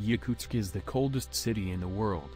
Yakutsk is the coldest city in the world.